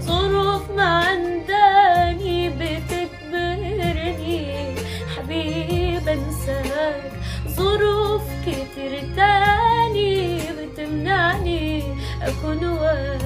ظروف ما عنداني بتجبرني. حبيب انساك. ظروف كتير تاني بتمنعني. أكون وقت